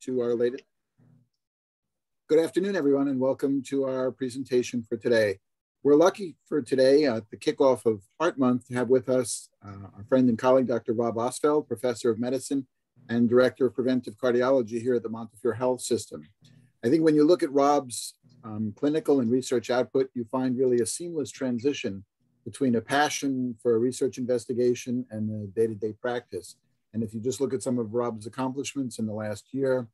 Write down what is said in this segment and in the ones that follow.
to our latest. Good afternoon, everyone, and welcome to our presentation for today. We're lucky for today at the kickoff of Heart Month to have with us uh, our friend and colleague, Dr. Rob Ostfeld, Professor of Medicine and Director of Preventive Cardiology here at the Montefiore Health System. I think when you look at Rob's um, clinical and research output, you find really a seamless transition between a passion for research investigation and a day-to-day practice. And if you just look at some of Rob's accomplishments in the last year,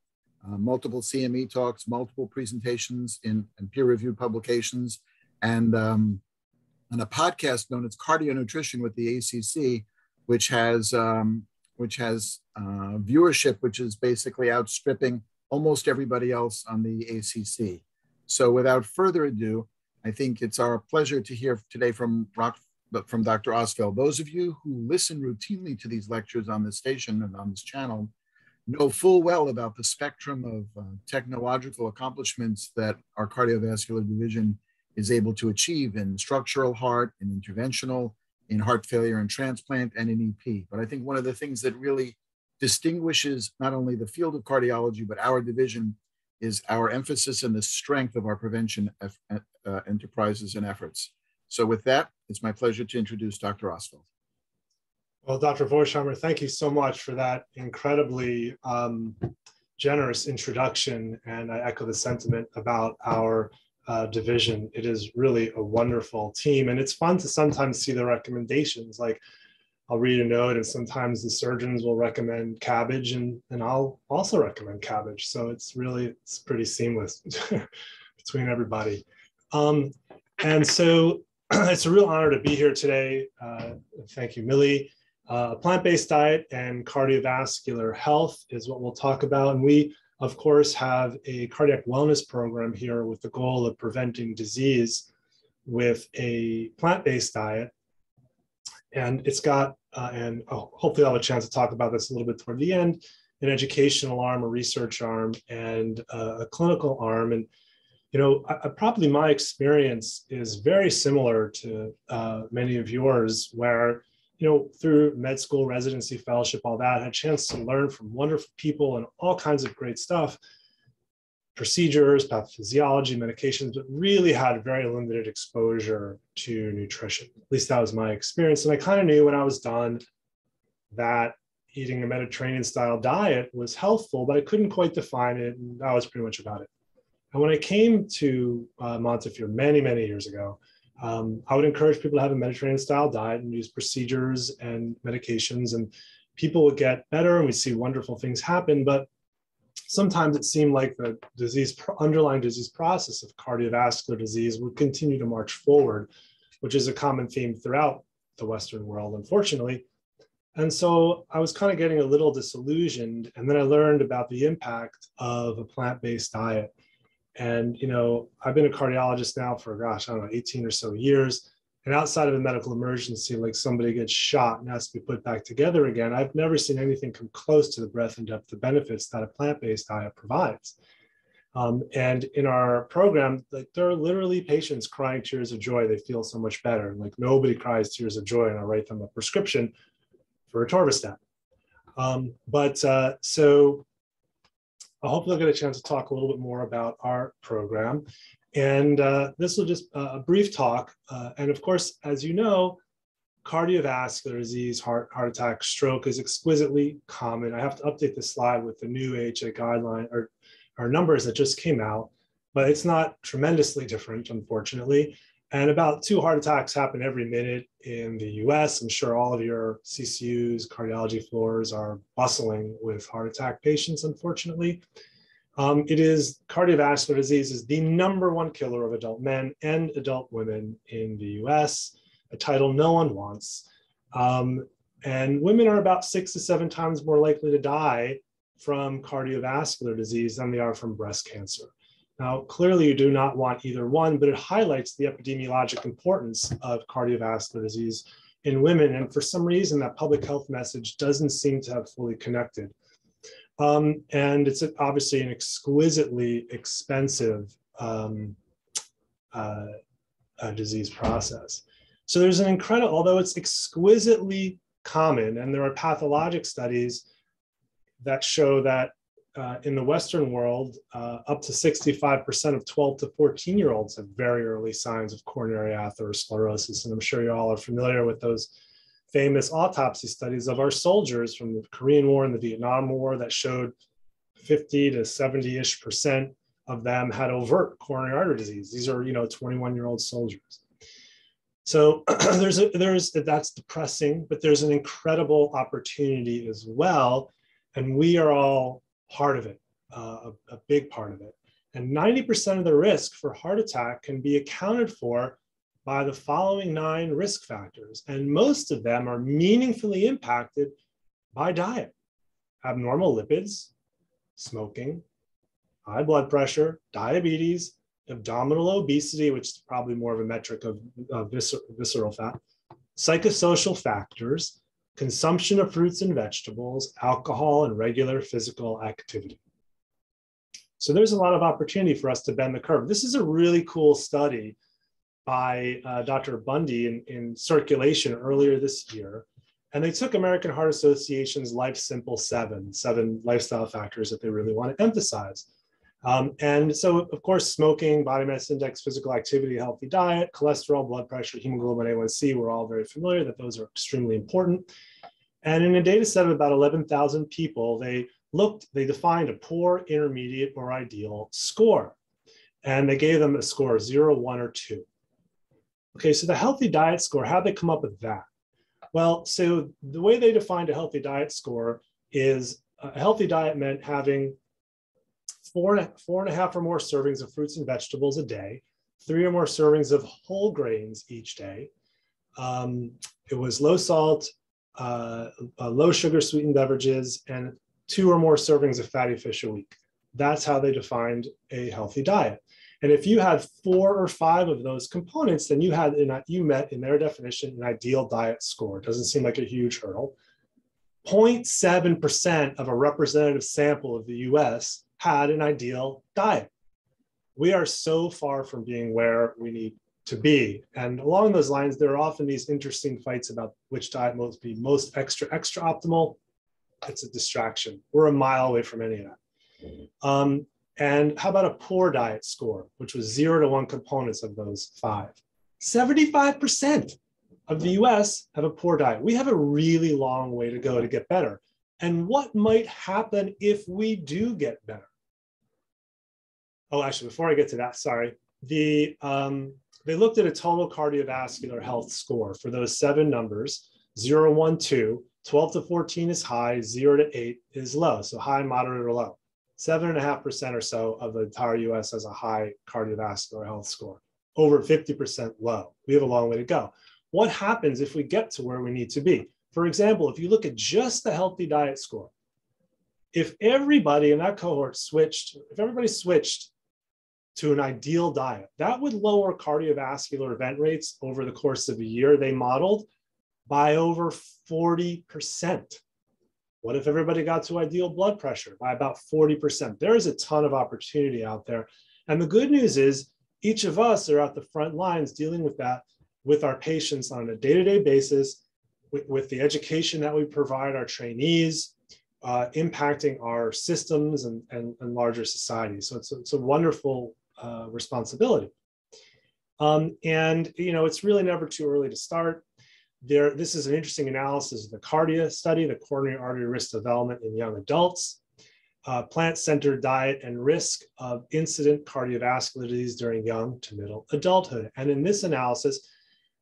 uh, multiple CME talks, multiple presentations in, in peer-reviewed publications, and, um, a podcast known as Cardio Nutrition with the ACC, which has um, which has uh, viewership, which is basically outstripping almost everybody else on the ACC. So without further ado, I think it's our pleasure to hear today from Rock, from Dr. Ostfeld. Those of you who listen routinely to these lectures on this station and on this channel know full well about the spectrum of uh, technological accomplishments that our cardiovascular division is able to achieve in structural heart, in interventional, in heart failure and transplant, and in EP. But I think one of the things that really distinguishes not only the field of cardiology, but our division is our emphasis and the strength of our prevention uh, enterprises and efforts. So with that, it's my pleasure to introduce Dr. Ostfeld. Well, Dr. Vorchheimer, thank you so much for that incredibly um, generous introduction. And I echo the sentiment about our uh, division. It is really a wonderful team. And it's fun to sometimes see the recommendations. Like I'll read a note and sometimes the surgeons will recommend cabbage, and, and I'll also recommend cabbage. So it's really, it's pretty seamless between everybody. Um, and so it's a real honor to be here today. Uh, thank you, Millie. Uh, plant-based diet and cardiovascular health is what we'll talk about. And we, of course, have a cardiac wellness program here with the goal of preventing disease with a plant-based diet. And it's got, uh, and oh, hopefully I'll have a chance to talk about this a little bit toward the end, an educational arm, a research arm, and uh, a clinical arm. And you know, I, probably my experience is very similar to uh, many of yours, where you know, through med school, residency, fellowship, all that, I had a chance to learn from wonderful people and all kinds of great stuff, procedures, pathophysiology, medications, but really had very limited exposure to nutrition. At least that was my experience. And I kind of knew when I was done that eating a Mediterranean style diet was healthful, but I couldn't quite define it. And that was pretty much about it. And when I came to uh, Montefiore many, many years ago, um, I would encourage people to have a Mediterranean style diet and use procedures and medications, and people would get better and we see wonderful things happen. But sometimes it seemed like the disease, underlying disease process of cardiovascular disease would continue to march forward, which is a common theme throughout the Western world, unfortunately. And so I was kind of getting a little disillusioned. And then I learned about the impact of a plant based diet and, you know, I've been a cardiologist now for, gosh, I don't know, 18 or so years. And outside of a medical emergency, like somebody gets shot and has to be put back together again, I've never seen anything come close to the breadth and depth of benefits that a plant based diet provides. Um, and in our program, like there are literally patients crying tears of joy. They feel so much better. Like nobody cries tears of joy, and I write them a prescription for atorvastatin. Um, but uh, so I hope they'll get a chance to talk a little bit more about our program. And uh, this will just uh, a brief talk. Uh, and of course, as you know, cardiovascular disease, heart, heart attack, stroke is exquisitely common. I have to update the slide with the new AHA guideline or, or numbers that just came out, but it's not tremendously different, unfortunately. And about two heart attacks happen every minute in the US. I'm sure all of your CCUs, cardiology floors are bustling with heart attack patients, unfortunately. Um, it is cardiovascular disease is the number one killer of adult men and adult women in the US, a title no one wants. Um, and women are about six to seven times more likely to die from cardiovascular disease than they are from breast cancer. Now, clearly you do not want either one, but it highlights the epidemiologic importance of cardiovascular disease in women. And for some reason, that public health message doesn't seem to have fully connected. Um, and it's obviously an exquisitely expensive um, uh, disease process. So there's an incredible, although it's exquisitely common, and there are pathologic studies that show that uh, in the Western world, uh, up to 65% of 12 to 14 year olds have very early signs of coronary atherosclerosis. And I'm sure you all are familiar with those famous autopsy studies of our soldiers from the Korean War and the Vietnam War that showed 50 to 70 ish percent of them had overt coronary artery disease. These are, you know, 21 year old soldiers. So there's a, there's that's depressing, but there's an incredible opportunity as well, and we are all part of it, uh, a, a big part of it. And 90% of the risk for heart attack can be accounted for by the following nine risk factors, and most of them are meaningfully impacted by diet: abnormal lipids, smoking, high blood pressure, diabetes, abdominal obesity, which is probably more of a metric of, of viscer visceral fat, psychosocial factors, consumption of fruits and vegetables, alcohol, and regular physical activity. So there's a lot of opportunity for us to bend the curve. This is a really cool study by uh, Dr. Bundy in, in circulation earlier this year. And they took American Heart Association's Life Simple Seven, seven lifestyle factors that they really want to emphasize. Um, and so, of course, smoking, body mass index, physical activity, healthy diet, cholesterol, blood pressure, hemoglobin A1C, we're all very familiar that those are extremely important. And in a data set of about 11,000 people, they looked, they defined a poor, intermediate, or ideal score. And they gave them a score of zero, one, or two. Okay, so the healthy diet score, how'd they come up with that? Well, so the way they defined a healthy diet score is a healthy diet meant having four and, four and a half or more servings of fruits and vegetables a day, three or more servings of whole grains each day. Um, it was low salt, uh, uh, low sugar sweetened beverages, and two or more servings of fatty fish a week. That's how they defined a healthy diet. And if you had four or five of those components, then you had you met in their definition an ideal diet score. It doesn't seem like a huge hurdle. 0.7% of a representative sample of the US had an ideal diet. We are so far from being where we need to be. And along those lines, there are often these interesting fights about which diet must be most extra, extra optimal. It's a distraction. We're a mile away from any of that. Um, and how about a poor diet score, which was zero to one components of those five? 75% of the US have a poor diet. We have a really long way to go to get better. And what might happen if we do get better? Oh, actually, before I get to that, sorry, the um, they looked at a total cardiovascular health score for those seven numbers 0, 1, 2, 12 to 14 is high, 0 to 8 is low. So high, moderate, or low. 7.5% or so of the entire US has a high cardiovascular health score, over 50% low. We have a long way to go. What happens if we get to where we need to be? For example, if you look at just the healthy diet score, if everybody in that cohort switched, if everybody switched to an ideal diet. That would lower cardiovascular event rates over the course of a year, they modeled by over 40%. What if everybody got to ideal blood pressure by about 40%? There is a ton of opportunity out there. And the good news is, each of us are at the front lines dealing with that with our patients on a day to day basis, with, with, the education that we provide our trainees, uh, impacting our systems and, and, and larger society. So it's a, it's a wonderful uh, responsibility. Um, and you know, it's really never too early to start. There, this is an interesting analysis of the CARDIA study, the coronary artery risk development in young adults, uh, plant-centered diet and risk of incident cardiovascular disease during young to middle adulthood. And in this analysis,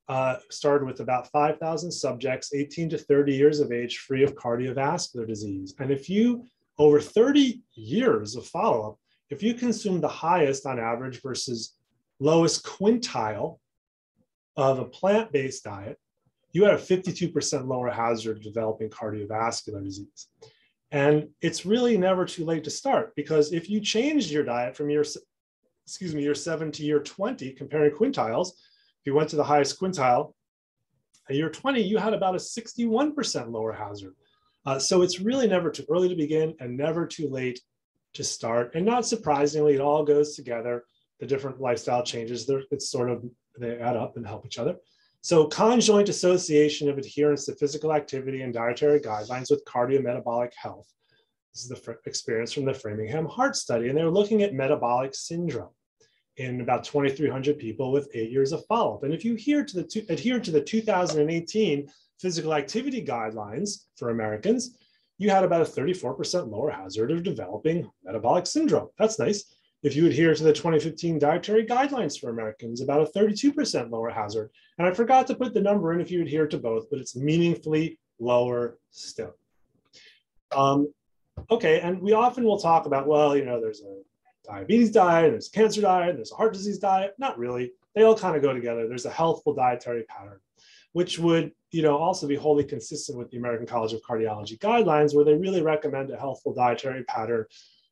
uh, started with about 5,000 subjects, 18 to 30 years of age, free of cardiovascular disease. And if you, over 30 years of follow-up, if you consume the highest on average versus lowest quintile of a plant-based diet, you had a 52% lower hazard of developing cardiovascular disease. And it's really never too late to start because if you changed your diet from your, excuse me, year seven to year 20, comparing quintiles, if you went to the highest quintile, at year 20, you had about a 61% lower hazard. Uh, so it's really never too early to begin and never too late to start. And not surprisingly, it all goes together. The different lifestyle changes, it's sort of, they add up and help each other. So conjoint association of adherence to physical activity and dietary guidelines with cardiometabolic health This is the experience from the Framingham Heart Study, and they were looking at metabolic syndrome in about 2,300 people with eight years of follow-up. And if you adhere to the, adhere to the 2018 physical activity guidelines for Americans, you had about a 34% lower hazard of developing metabolic syndrome. That's nice. If you adhere to the 2015 dietary guidelines for Americans, about a 32% lower hazard. And I forgot to put the number in if you adhere to both, but it's meaningfully lower still. Um, okay, and we often will talk about, well, you know, there's a diabetes diet, there's a cancer diet, there's a heart disease diet. Not really. They all kind of go together. There's a healthful dietary pattern, which would, you know, also be wholly consistent with the American College of Cardiology guidelines, where they really recommend a healthful dietary pattern,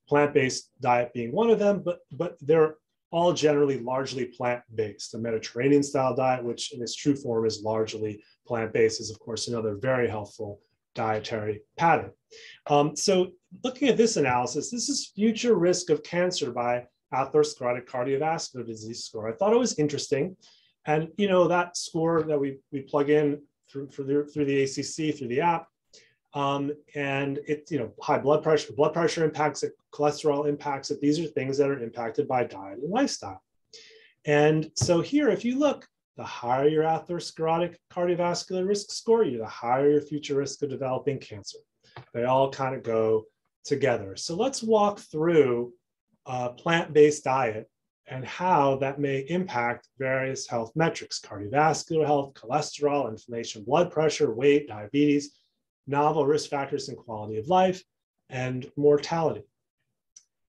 plant-based diet being one of them, but but they're all generally largely plant-based. The Mediterranean style diet, which in its true form is largely plant-based, is of course another very helpful dietary pattern. Um, so looking at this analysis, this is future risk of cancer by atherosclerotic cardiovascular disease score. I thought it was interesting. And you know that score that we, we plug in through, the, through the ACC, through the app, um, and it, you know, high blood pressure, blood pressure impacts it, cholesterol impacts it. These are things that are impacted by diet and lifestyle. And so here, if you look, the higher your atherosclerotic cardiovascular risk score, you the higher your future risk of developing cancer. They all kind of go together. So let's walk through a plant-based diet and how that may impact various health metrics, cardiovascular health, cholesterol, inflammation, blood pressure, weight, diabetes, novel risk factors in quality of life, and mortality.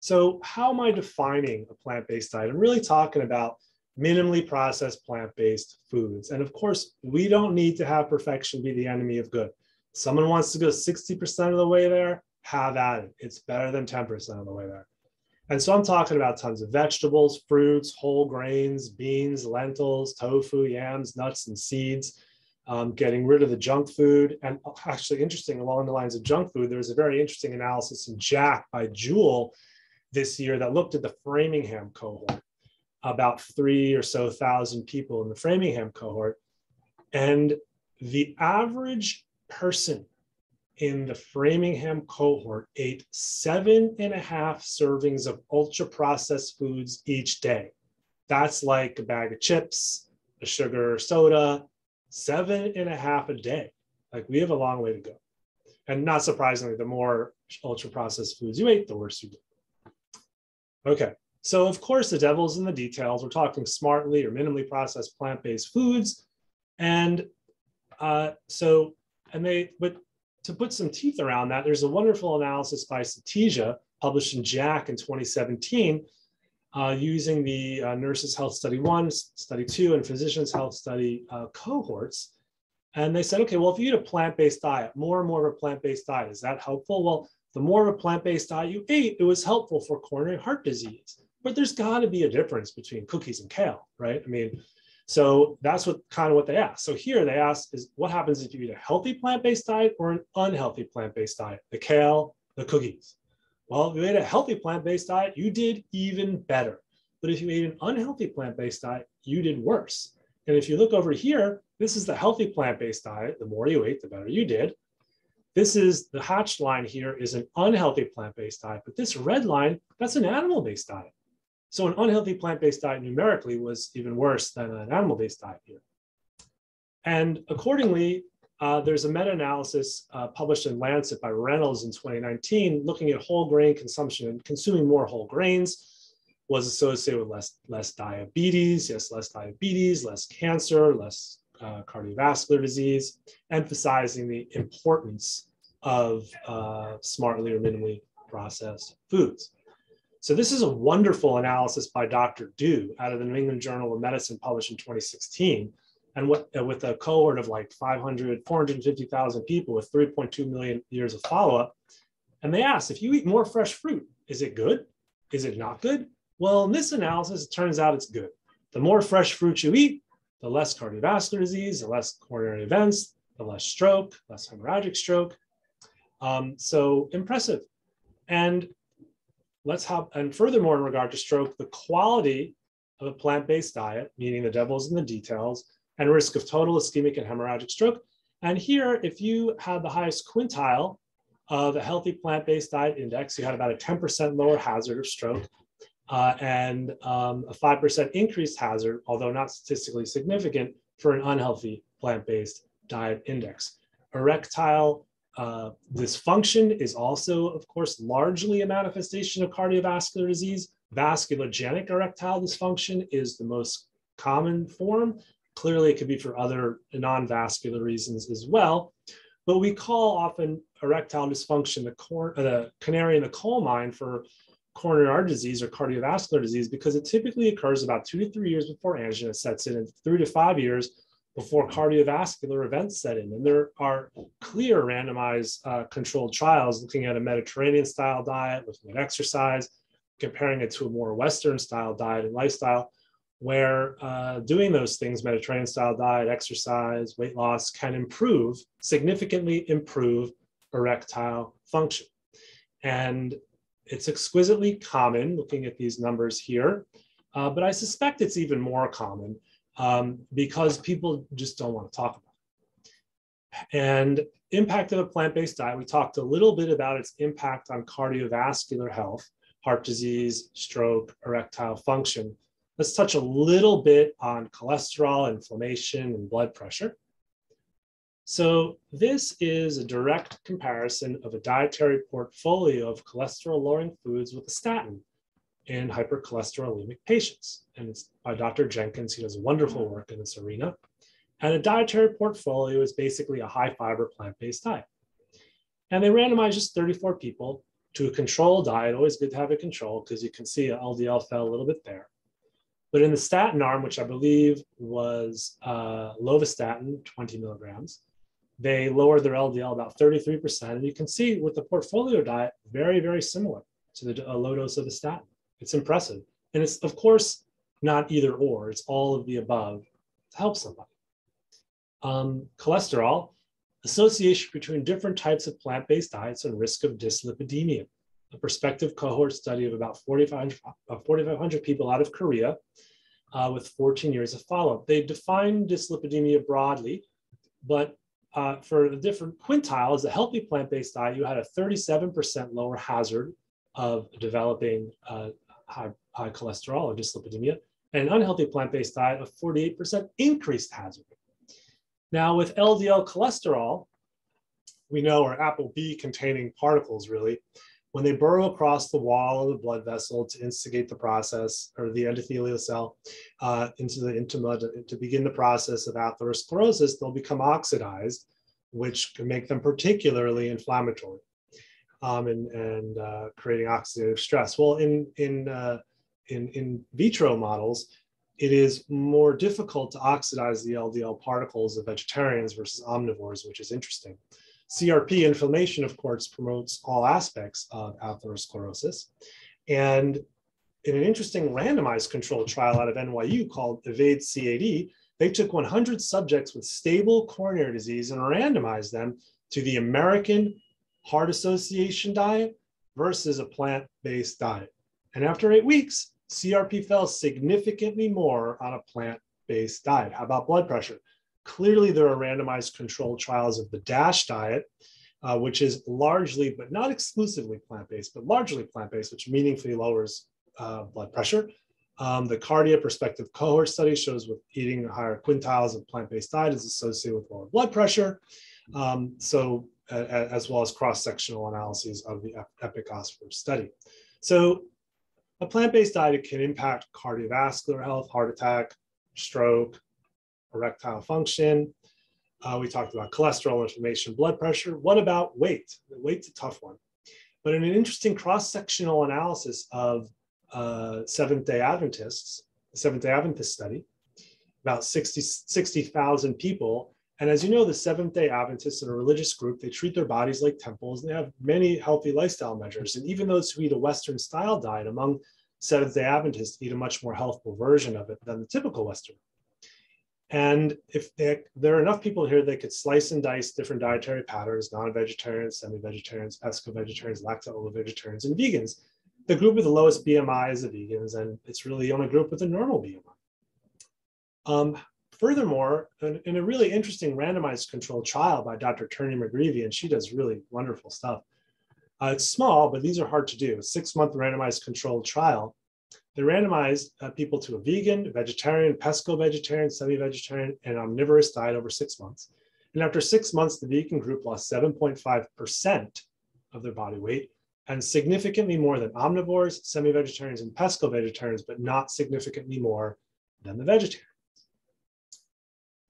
So how am I defining a plant-based diet? I'm really talking about minimally processed plant-based foods. And of course, we don't need to have perfection be the enemy of good. Someone wants to go 60% of the way there, have at it. It's better than 10% of the way there. And so I'm talking about tons of vegetables, fruits, whole grains, beans, lentils, tofu, yams, nuts, and seeds. Um, getting rid of the junk food. And actually, interesting along the lines of junk food, there's a very interesting analysis in JACC by Juul this year that looked at the Framingham cohort, about three or so thousand people in the Framingham cohort. And the average person in the Framingham cohort ate seven and a half servings of ultra processed foods each day. That's like a bag of chips, a sugar soda, seven and a half a day. Like we have a long way to go. And not surprisingly, the more ultra processed foods you ate, the worse you do. Okay, so of course the devil's in the details. We're talking smartly or minimally processed plant-based foods. And uh, so, and they, but to put some teeth around that, there's a wonderful analysis by Satija published in JACC in 2017 uh, using the uh, Nurses Health Study 1, Study 2, and Physicians Health Study uh, cohorts. And they said, okay, well, if you eat a plant-based diet, more and more of a plant-based diet, is that helpful? Well, the more of a plant-based diet you ate, it was helpful for coronary heart disease. But there's got to be a difference between cookies and kale, right? I mean, so that's what kind of what they ask. So here they ask is what happens if you eat a healthy plant-based diet or an unhealthy plant-based diet? The kale, the cookies. Well, if you ate a healthy plant-based diet, you did even better. But if you ate an unhealthy plant-based diet, you did worse. And if you look over here, this is the healthy plant-based diet. The more you ate, the better you did. This is the hatched line here is an unhealthy plant-based diet, but this red line, that's an animal-based diet. So an unhealthy plant-based diet numerically was even worse than an animal-based diet here. And accordingly, uh, there's a meta-analysis uh, published in Lancet by Reynolds in 2019 looking at whole grain consumption and consuming more whole grains was associated with less, less diabetes, yes, less diabetes, less cancer, less uh, cardiovascular disease, emphasizing the importance of uh, smartly or minimally processed foods. So this is a wonderful analysis by Dr. Du out of the New England Journal of Medicine published in 2016. And what, uh, with a cohort of like 500, 450,000 people with 3.2 million years of follow-up. And they asked, if you eat more fresh fruit, is it good? Is it not good? Well, in this analysis, it turns out it's good. The more fresh fruit you eat, the less cardiovascular disease, the less coronary events, the less stroke, less hemorrhagic stroke. Um, so impressive. And let's have, and furthermore, in regard to stroke, the quality of a plant-based diet, meaning the devil's in the details, and risk of total ischemic and hemorrhagic stroke. And here, if you had the highest quintile of a healthy plant-based diet index, you had about a 10% lower hazard of stroke uh, and um, a 5% increased hazard, although not statistically significant, for an unhealthy plant-based diet index. Erectile uh, dysfunction is also, of course, largely a manifestation of cardiovascular disease. Vasculogenic erectile dysfunction is the most common form. Clearly, it could be for other non-vascular reasons as well. But we call often erectile dysfunction the, cor- uh, the canary in the coal mine for coronary artery disease or cardiovascular disease because it typically occurs about two to three years before angina sets in and three to five years before cardiovascular events set in. And there are clear randomized uh, controlled trials looking at a Mediterranean style diet, looking at exercise, comparing it to a more Western style diet and lifestyle, where uh, doing those things, Mediterranean style diet, exercise, weight loss, can improve, significantly improve erectile function. And it's exquisitely common looking at these numbers here, uh, but I suspect it's even more common um, because people just don't want to talk about it. And impact of a plant-based diet, we talked a little bit about its impact on cardiovascular health, heart disease, stroke, erectile function. Let's touch a little bit on cholesterol, inflammation, and blood pressure. So this is a direct comparison of a dietary portfolio of cholesterol-lowering foods with a statin in hypercholesterolemic patients. And it's by Dr. Jenkins. He does wonderful work in this arena. And a dietary portfolio is basically a high fiber plant-based diet. And they randomized just 34 people to a control diet. Always good to have a control because you can see LDL fell a little bit there. But in the statin arm, which I believe was uh, lovastatin, 20 milligrams, they lowered their LDL about 33%. And you can see with the portfolio diet, very, very similar to the low dose of the statin. It's impressive. And it's, of course, not either or, it's all of the above to help somebody. Um, cholesterol, association between different types of plant based diets and risk of dyslipidemia. A prospective cohort study of about 4,500 uh, people out of Korea uh, with 14 years of follow up. They defined dyslipidemia broadly, but uh, for the different quintiles, a healthy plant based diet, you had a 37% lower hazard of developing uh, high, high cholesterol or dyslipidemia, and an unhealthy plant-based diet of 48% increased hazard. Now with LDL cholesterol, we know are ApoB containing particles really, when they burrow across the wall of the blood vessel to instigate the process or the endothelial cell uh, into the intima to, to, begin the process of atherosclerosis, they'll become oxidized, which can make them particularly inflammatory um, and, and uh, creating oxidative stress. Well, in, in, uh, in, in vitro models, it is more difficult to oxidize the LDL particles of vegetarians versus omnivores, which is interesting. CRP inflammation, of course, promotes all aspects of atherosclerosis. And in an interesting randomized controlled trial out of NYU called EVADE CAD, they took 100 subjects with stable coronary disease and randomized them to the American Heart Association diet versus a plant based diet. And after eight weeks, CRP fell significantly more on a plant based diet. How about blood pressure? Clearly, there are randomized controlled trials of the DASH diet, uh, which is largely, but not exclusively plant based, but largely plant based, which meaningfully lowers uh, blood pressure. Um, the Cardia prospective cohort study shows with eating higher quintiles of plant based diet is associated with lower blood pressure. Um, so as well as cross-sectional analyses of the EPIC OSPREY study. So a plant-based diet can impact cardiovascular health, heart attack, stroke, erectile function. Uh, we talked about cholesterol, inflammation, blood pressure. What about weight? Weight's a tough one. But in an interesting cross-sectional analysis of uh, Seventh-day Adventists, the Seventh-day Adventist study, about 60,000 60, people and as you know, the Seventh day Adventists are a religious group. They treat their bodies like temples and they have many healthy lifestyle measures. And even those who eat a Western style diet among Seventh day Adventists eat a much more healthful version of it than the typical Western. And if they, there are enough people here, they could slice and dice different dietary patterns, non-vegetarians, semi-vegetarians, pesco-vegetarians, lacto-vegetarians, and vegans. The group with the lowest BMI is the vegans, and it's really the only group with a normal BMI. Um, furthermore, in, in, a really interesting randomized controlled trial by Dr. Turner-McGrievy, and she does really wonderful stuff, Uh, it's small, but these are hard to do. A six-month randomized controlled trial. They randomized uh, people to a vegan, vegetarian, pesco-vegetarian, semi-vegetarian, and omnivorous diet over six months. And after six months, the vegan group lost 7.5% of their body weight and significantly more than omnivores, semi-vegetarians, and pesco-vegetarians, but not significantly more than the vegetarians.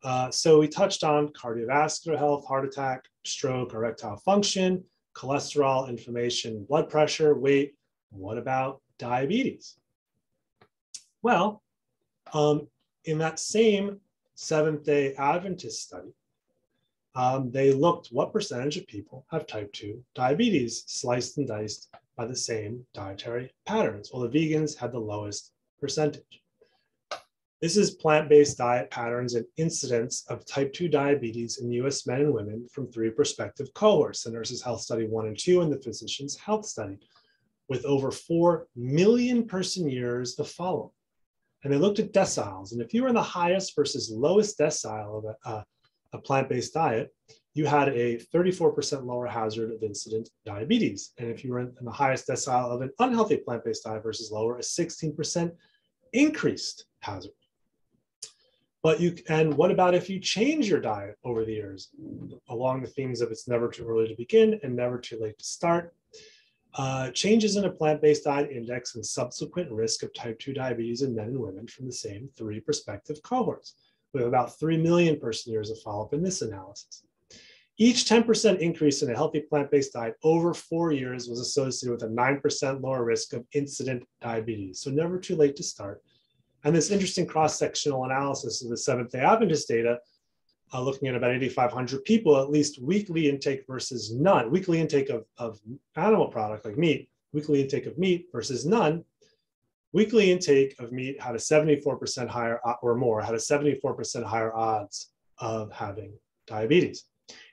Uh, so we touched on cardiovascular health, heart attack, stroke, erectile function, cholesterol, inflammation, blood pressure, weight. What about diabetes? Well, um, in that same Seventh day Adventist study, um, they looked what percentage of people have type 2 diabetes sliced and diced by the same dietary patterns. Well, the vegans had the lowest percentage. This is plant-based diet patterns and incidence of type 2 diabetes in US men and women from three prospective cohorts, the Nurses Health Study 1 and 2 and the Physicians Health Study, with over 4 million person years of follow-up. And they looked at deciles. And if you were in the highest versus lowest decile of a, a, a plant-based diet, you had a 34% lower hazard of incident diabetes. And if you were in the highest decile of an unhealthy plant-based diet versus lower, a 16% increased hazard. But you and what about if you change your diet over the years along the themes of it's never too early to begin and never too late to start? Uh, changes in a plant-based diet index and subsequent risk of type 2 diabetes in men and women from the same three prospective cohorts. We have about 3 million person years of follow-up in this analysis. Each 10% increase in a healthy plant-based diet over four years was associated with a 9% lower risk of incident diabetes. So never too late to start. And this interesting cross-sectional analysis of the Seventh-day Adventist data, uh, looking at about 8,500 people, at least weekly intake versus none, weekly intake of, of animal product like meat, weekly intake of meat versus none, weekly intake of meat had a 74% higher uh, or more, had a 74% higher odds of having diabetes.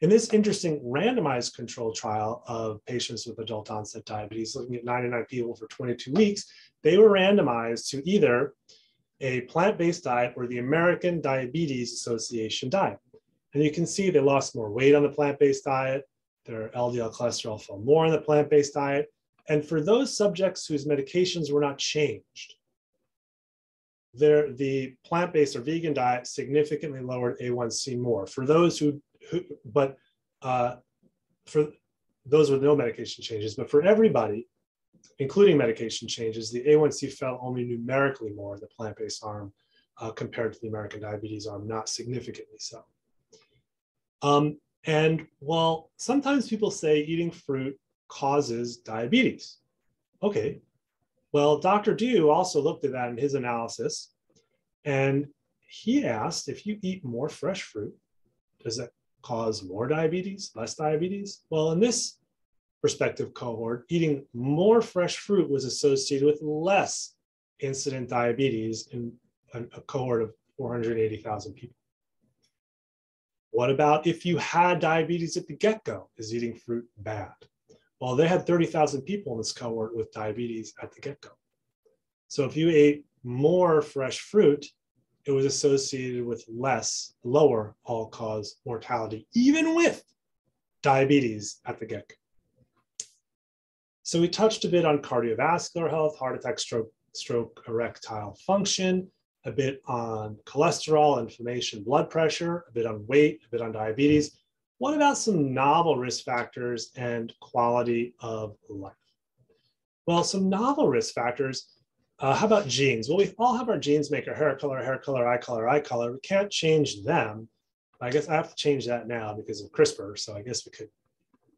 In this interesting randomized control trial of patients with adult onset diabetes, looking at 99 people for 22 weeks, they were randomized to either a plant-based diet or the American Diabetes Association diet. And you can see they lost more weight on the plant-based diet, their LDL cholesterol fell more on the plant-based diet. And for those subjects whose medications were not changed, their, the plant-based or vegan diet significantly lowered A1C more. For those who, who but uh, for those with no medication changes, but for everybody, including medication changes, the A1C fell only numerically more in the plant-based arm uh, compared to the American diabetes arm, not significantly so. Um, and while sometimes people say eating fruit causes diabetes, okay, well, Dr. Du also looked at that in his analysis, and he asked if you eat more fresh fruit, does that cause more diabetes, less diabetes? Well, in this prospective cohort, eating more fresh fruit was associated with less incident diabetes in a, cohort of 480,000 people. What about if you had diabetes at the get-go? Is eating fruit bad? Well, they had 30,000 people in this cohort with diabetes at the get-go. So if you ate more fresh fruit, it was associated with less, lower all-cause mortality, even with diabetes at the get-go. So we touched a bit on cardiovascular health, heart attack, stroke, stroke, erectile function, a bit on cholesterol, inflammation, blood pressure, a bit on weight, a bit on diabetes. What about some novel risk factors and quality of life? Well, some novel risk factors, uh, how about genes? Well, we all have our genes make our hair color, hair color, eye color, eye color. We can't change them. I guess I have to change that now because of CRISPR. So I guess we could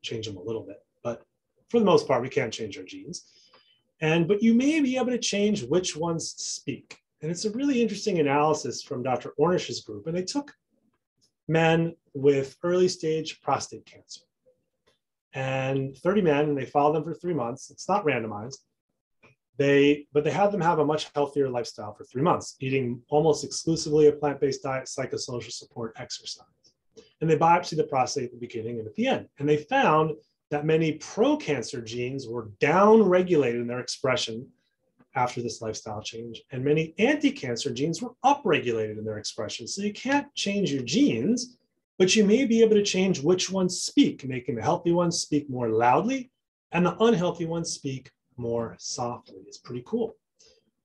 change them a little bit. For the most part, we can't change our genes. And, but you may be able to change which ones speak. And it's a really interesting analysis from Dr. Ornish's group. And they took men with early stage prostate cancer and 30 men, and they followed them for three months. It's not randomized. They, but they had them have a much healthier lifestyle for three months, eating almost exclusively a plant-based diet, psychosocial support, exercise. And they biopsied the prostate at the beginning and at the end. And they found that many pro-cancer genes were down-regulated in their expression after this lifestyle change, and many anti-cancer genes were upregulated in their expression. So you can't change your genes, but you may be able to change which ones speak, making the healthy ones speak more loudly and the unhealthy ones speak more softly. It's pretty cool.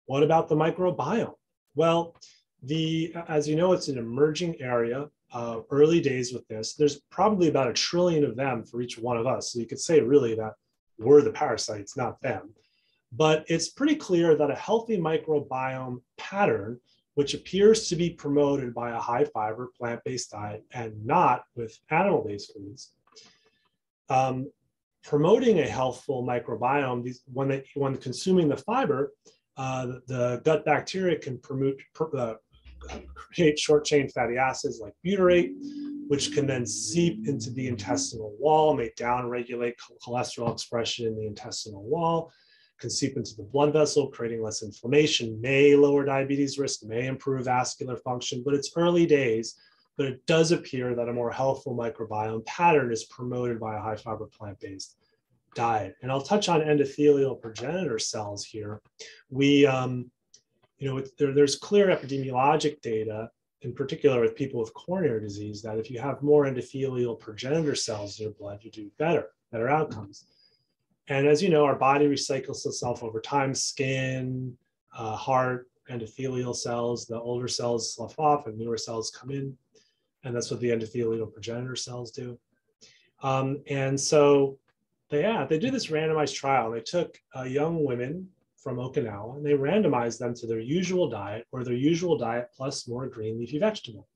What about the microbiome? Well, the as you know, it's an emerging area. Uh, early days with this, there's probably about a trillion of them for each one of us. So you could say really that we're the parasites, not them. But it's pretty clear that a healthy microbiome pattern, which appears to be promoted by a high fiber plant based diet and not with animal based foods, um, promoting a healthful microbiome, these, when, they, when consuming the fiber, uh, the, gut bacteria can promote, uh, create short chain fatty acids like butyrate, which can then seep into the intestinal wall, may downregulate cholesterol expression in the intestinal wall, can seep into the blood vessel, creating less inflammation, may lower diabetes risk, may improve vascular function, but it's early days. But it does appear that a more healthful microbiome pattern is promoted by a high fiber plant based diet. And I'll touch on endothelial progenitor cells here. We, um, you know, there, there's clear epidemiologic data, in particular with people with coronary disease, that if you have more endothelial progenitor cells in your blood, you do better, better outcomes. And as you know, our body recycles itself over time, skin, uh, heart, endothelial cells, the older cells slough off and newer cells come in. And that's what the endothelial progenitor cells do. Um, and so they, yeah, they did this randomized trial. They took uh, young women from Okinawa and they randomized them to their usual diet or their usual diet plus more green leafy vegetables.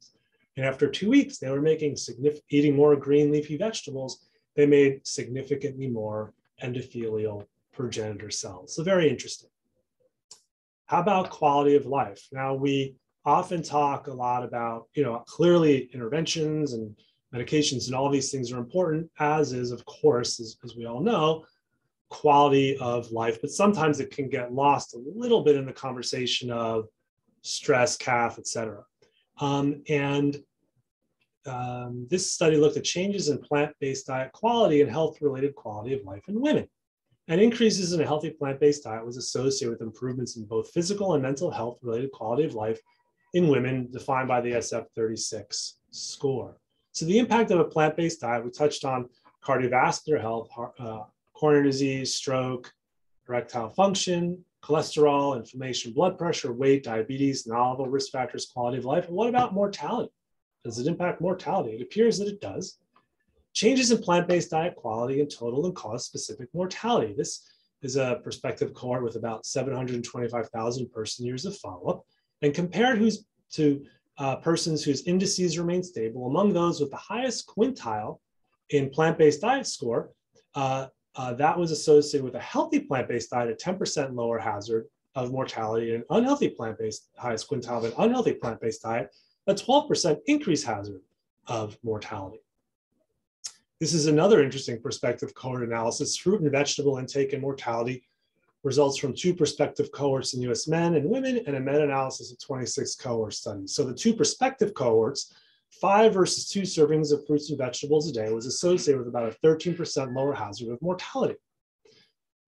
And after two weeks, they were making significant, eating more green leafy vegetables. They made significantly more endothelial progenitor cells. So very interesting. How about quality of life? Now we often talk a lot about, you know, clearly interventions and medications and all these things are important, as is, of course, as, as we all know, quality of life. But sometimes it can get lost a little bit in the conversation of stress, cath, et cetera. Um, and um, this study looked at changes in plant-based diet quality and health-related quality of life in women. And increases in a healthy plant-based diet was associated with improvements in both physical and mental health-related quality of life in women defined by the SF36 score. So the impact of a plant-based diet, we touched on cardiovascular health, uh, coronary disease, stroke, erectile function, cholesterol, inflammation, blood pressure, weight, diabetes, novel risk factors, quality of life. What about mortality? Does it impact mortality? It appears that it does. Changes in plant-based diet quality and total and cause-specific mortality. This is a prospective cohort with about 725,000 person years of follow-up and compared who's to uh, persons whose indices remain stable. Among those with the highest quintile in plant-based diet score, uh, uh, that was associated with a healthy plant-based diet at 10% lower hazard of mortality and unhealthy plant-based highest quintile of an unhealthy plant-based diet a 12% increased hazard of mortality. This is another interesting perspective cohort analysis. Fruit and vegetable intake and mortality results from two prospective cohorts in US men and women and a meta-analysis of 26 cohort studies. So the two prospective cohorts, five versus two servings of fruits and vegetables a day was associated with about a 13% lower hazard of mortality.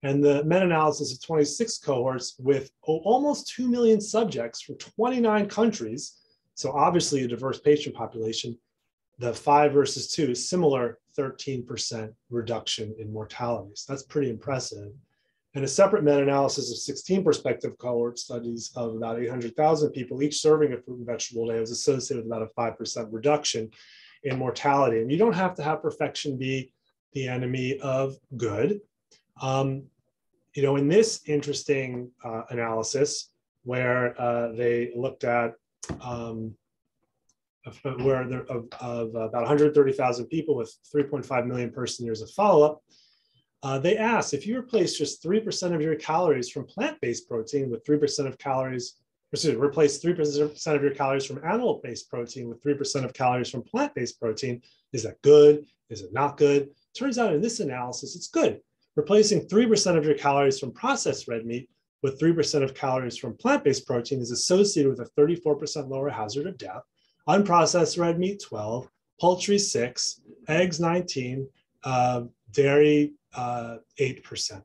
And the meta-analysis of 26 cohorts with almost 2 million subjects from 29 countries so obviously a diverse patient population, the five versus two, similar 13% reduction in mortality. So that's pretty impressive. And a separate meta-analysis of 16 prospective cohort studies of about 800,000 people, each serving a fruit and vegetable day was associated with about a 5% reduction in mortality. And you don't have to have perfection be the enemy of good. Um, you know, in this interesting uh, analysis, where uh, they looked at um, where there of, of about 130,000 people with 3.5 million person years of follow-up, uh, they asked if you replace just 3% of your calories from plant-based protein with 3% of calories, excuse me, replace 3% of your calories from animal-based protein with 3% of calories from plant-based protein, is that good? Is it not good? Turns out in this analysis, it's good. Replacing 3% of your calories from processed red meat with 3% of calories from plant-based protein is associated with a 34% lower hazard of death. Unprocessed red meat, 12, poultry, 6, eggs, 19, uh, dairy, uh, 8%.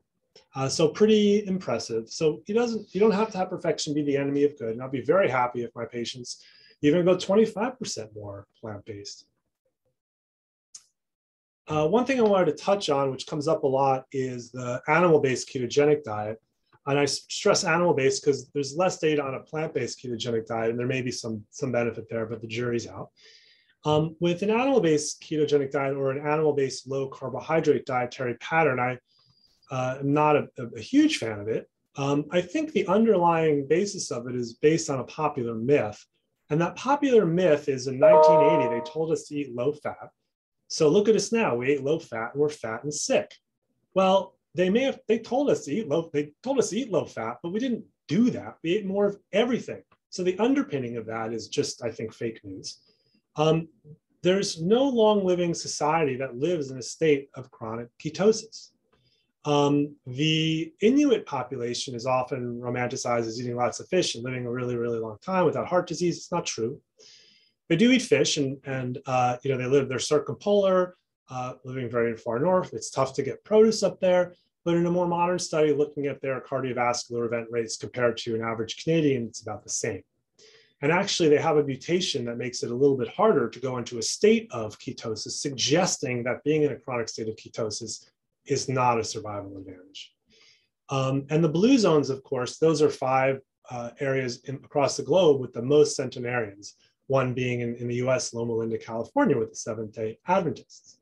Uh, so pretty impressive. So he doesn't, you don't have to have perfection be the enemy of good. And I'll be very happy if my patients even go 25% more plant-based. Uh, one thing I wanted to touch on, which comes up a lot, is the animal-based ketogenic diet. And I stress animal-based because there's less data on a plant-based ketogenic diet, and there may be some, some benefit there, but the jury's out. Um, with an animal-based ketogenic diet or an animal-based low carbohydrate dietary pattern, I uh, am not a, a, huge fan of it. Um, I think the underlying basis of it is based on a popular myth. And that popular myth is in 1980, they told us to eat low fat. So look at us now. We ate low fat and we're fat and sick. Well, they may have, they told us to eat low, they told us to eat low fat, but we didn't do that. We ate more of everything. So the underpinning of that is just, I think, fake news. Um, there's no long living society that lives in a state of chronic ketosis. Um, the Inuit population is often romanticized as eating lots of fish and living a really, really long time without heart disease. It's not true. They do eat fish, and and uh, you know they live. They're circumpolar, uh, living very far north. It's tough to get produce up there. But in a more modern study, looking at their cardiovascular event rates compared to an average Canadian, it's about the same. And actually, they have a mutation that makes it a little bit harder to go into a state of ketosis, suggesting that being in a chronic state of ketosis is not a survival advantage. Um, and the blue zones, of course, those are five uh, areas in, across the globe with the most centenarians, one being in, in the US, Loma Linda, California, with the Seventh day Adventists.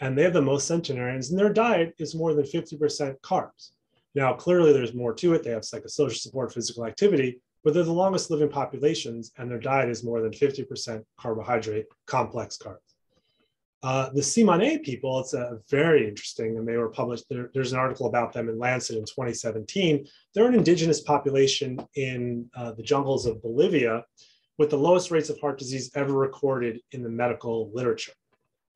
And they have the most centenarians, and their diet is more than 50% carbs. Now, clearly, there's more to it. They have psychosocial support, physical activity, but they're the longest living populations, and their diet is more than 50% carbohydrate, complex carbs. Uh, the Tsimane people, it's a very interesting, and they were published. There, there's an article about them in Lancet in 2017. They're an indigenous population in uh, the jungles of Bolivia with the lowest rates of heart disease ever recorded in the medical literature.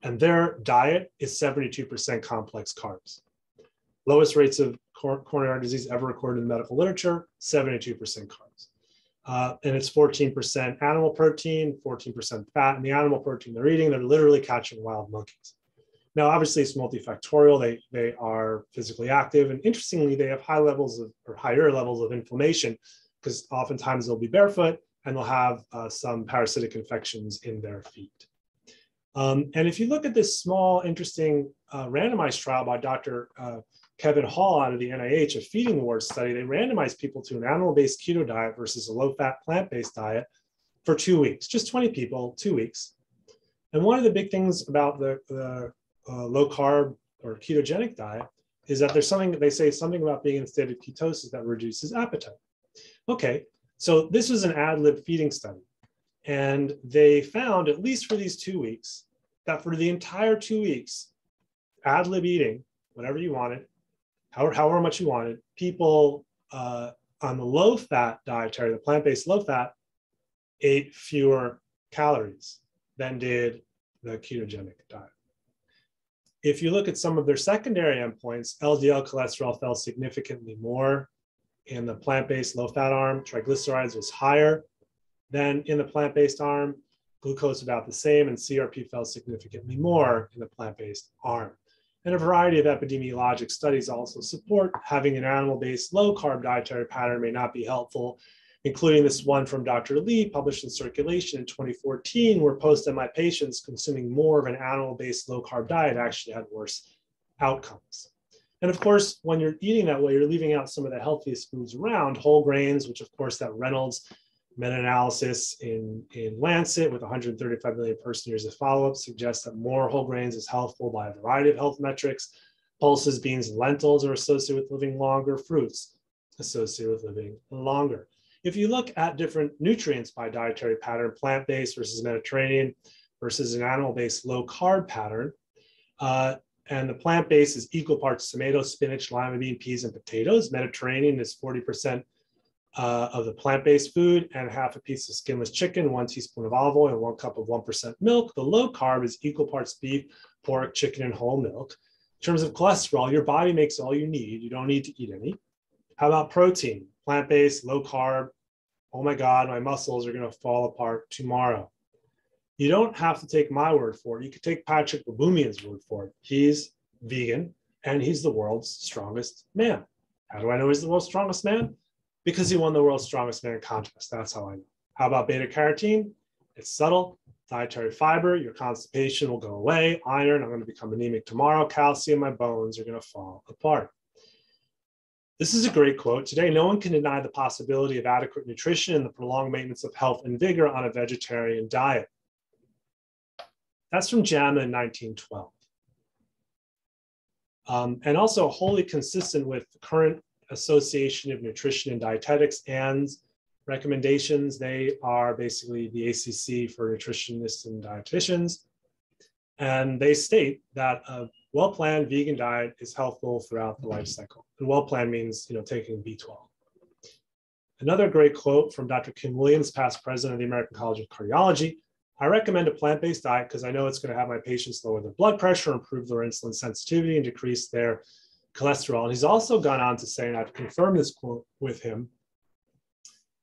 And their diet is 72% complex carbs. Lowest rates of coronary disease ever recorded in the medical literature, 72% carbs. Uh, and it's 14% animal protein, 14% fat. And the animal protein they're eating, they're literally catching wild monkeys. Now, obviously, it's multifactorial. They, they are physically active. And interestingly, they have high levels of, or higher levels of inflammation because oftentimes they'll be barefoot and they'll have uh, some parasitic infections in their feet. Um, and if you look at this small, interesting uh, randomized trial by Dr. Kevin Hall out of the NIH, a feeding wars study, they randomized people to an animal-based keto diet versus a low-fat plant-based diet for two weeks, just 20 people, two weeks. And one of the big things about the, the uh, low carb or ketogenic diet is that there's something they say something about being in a state of ketosis that reduces appetite. Okay, so this was an ad lib feeding study. And they found, at least for these two weeks, that for the entire two weeks, ad lib eating, whatever you wanted, however, however much you wanted, people uh, on the low fat dietary, the plant based low fat, ate fewer calories than did the ketogenic diet. If you look at some of their secondary endpoints, LDL cholesterol fell significantly more in the plant based low fat arm, triglycerides was higher than in the plant based arm, glucose about the same, and CRP fell significantly more in the plant based arm. And a variety of epidemiologic studies also support having an animal-based low-carb dietary pattern may not be helpful, including this one from Dr. Lee, published in Circulation in 2014, where post-MI patients consuming more of an animal-based low-carb diet actually had worse outcomes. And of course, when you're eating that way, you're leaving out some of the healthiest foods around, whole grains, which of course that Reynolds meta-analysis in, in Lancet with 135 million person years of follow-up suggests that more whole grains is helpful by a variety of health metrics. Pulses, beans, and lentils are associated with living longer. Fruits associated with living longer. If you look at different nutrients by dietary pattern, plant-based versus Mediterranean versus an animal-based low-carb pattern, uh, and the plant-based is equal parts tomato, spinach, lima bean, peas, and potatoes. Mediterranean is 40% uh, of the plant-based food and half a piece of skinless chicken, one teaspoon of olive oil, and one cup of 1% milk. The low carb is equal parts beef, pork, chicken, and whole milk. In terms of cholesterol, your body makes all you need. You don't need to eat any. How about protein? Plant-based, low carb. Oh my God, my muscles are going to fall apart tomorrow. You don't have to take my word for it. You could take Patrik Baboumian's word for it. He's vegan and he's the world's strongest man. How do I know he's the world's strongest man? Because he won the world's strongest man contest. That's how I know. How about beta carotene? It's subtle, dietary fiber, your constipation will go away. Iron, I'm going to become anemic tomorrow. Calcium, my bones are going to fall apart. This is a great quote. Today, no one can deny the possibility of adequate nutrition and the prolonged maintenance of health and vigor on a vegetarian diet. That's from JAMA in 1912. Um, and also wholly consistent with the current Association of Nutrition and Dietetics and recommendations. They are basically the ACC for nutritionists and dietitians. And they state that a well-planned vegan diet is healthful throughout the life cycle. And well-planned means, you know, taking B12. Another great quote from Dr. Kim Williams, past president of the American College of Cardiology. I recommend a plant-based diet because I know it's going to have my patients lower their blood pressure, improve their insulin sensitivity, and decrease their cholesterol. And he's also gone on to say, and I've confirmed this quote with him,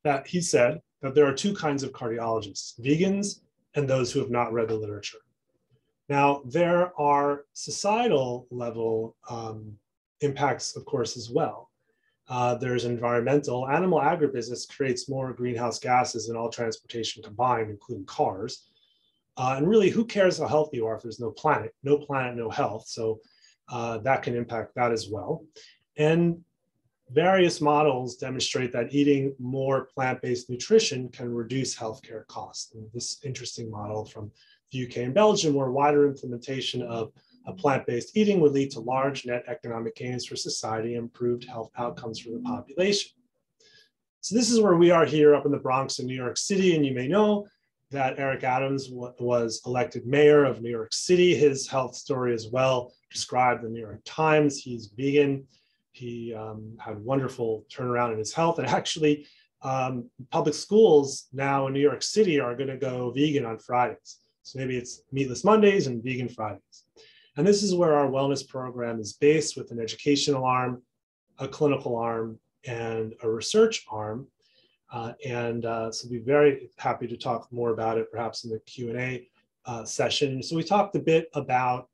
that he said that there are two kinds of cardiologists vegans and those who have not read the literature. Now, there are societal level um, impacts, of course, as well. Uh, there's environmental. Animal agribusiness creates more greenhouse gases than all transportation combined, including cars. Uh, and really, who cares how healthy you are if there's no planet? No planet, no health. So uh, that can impact that as well. And various models demonstrate that eating more plant-based nutrition can reduce healthcare costs. And this interesting model from the UK and Belgium, where wider implementation of a plant-based eating would lead to large net economic gains for society and improved health outcomes for the population. So this is where we are here up in the Bronx in New York City, and you may know that Eric Adams was elected mayor of New York City. His health story as well described in the New York Times. He's vegan. He um, had wonderful turnaround in his health, and actually, um, public schools now in New York City are going to go vegan on Fridays. So maybe it's meatless Mondays and vegan Fridays. And this is where our wellness program is based with an educational arm, a clinical arm, and a research arm. Uh, and uh, so we'll be very happy to talk more about it, perhaps in the Q&A uh, session. So we talked a bit about